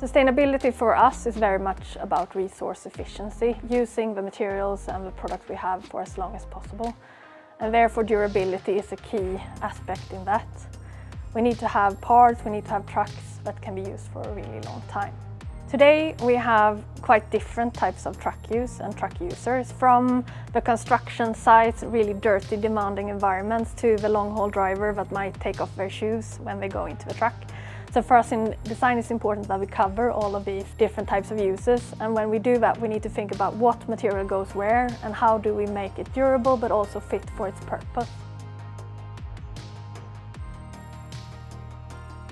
Sustainability for us is very much about resource efficiency, using the materials and the products we have for as long as possible. And therefore durability is a key aspect in that. We need to have parts, we need to have trucks that can be used for a really long time. Today we have quite different types of truck use and truck users from the construction sites, really dirty demanding environments to the long haul driver that might take off their shoes when they go into the truck. So for us in design it's important that we cover all of these different types of uses and when we do that we need to think about what material goes where and how do we make it durable but also fit for its purpose.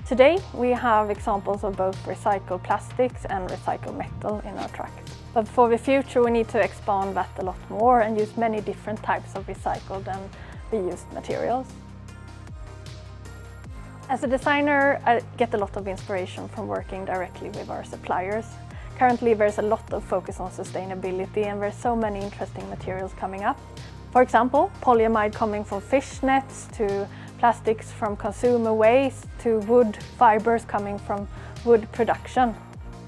Today we have examples of both recycled plastics and recycled metal in our trucks. But for the future we need to expand that a lot more and use many different types of recycled and reused materials. As a designer, I get a lot of inspiration from working directly with our suppliers. Currently there's a lot of focus on sustainability and there's so many interesting materials coming up. For example, polyamide coming from fish nets to plastics from consumer waste to wood fibers coming from wood production.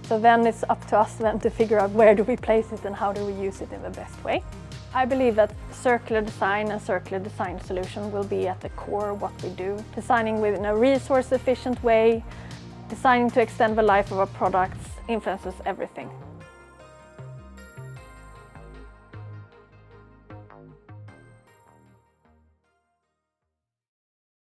So then it's up to us then to figure out where do we place it and how do we use it in the best way. I believe that circular design and circular design solution will be at the core of what we do. Designing within a resource efficient way, designing to extend the life of our products influences everything.